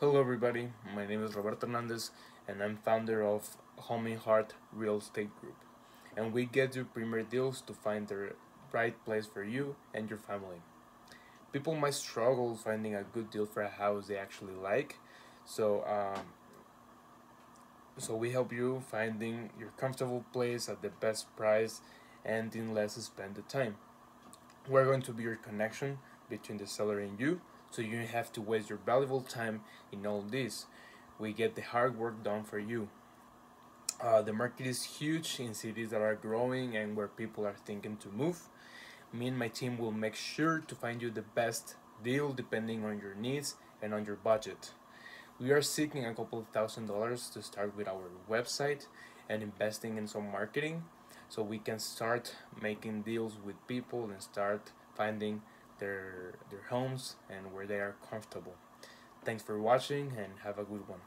Hello everybody, my name is Roberto Hernandez and I'm founder of Homing Heart Real Estate Group. And we get you premier deals to find the right place for you and your family. People might struggle finding a good deal for a house they actually like, so um, so we help you finding your comfortable place at the best price and in less spend the time. We're going to be your connection between the seller and you so you don't have to waste your valuable time in all this. We get the hard work done for you. Uh, the market is huge in cities that are growing and where people are thinking to move. Me and my team will make sure to find you the best deal depending on your needs and on your budget. We are seeking a couple of thousand dollars to start with our website and investing in some marketing so we can start making deals with people and start finding their their homes and where they are comfortable. Thanks for watching and have a good one.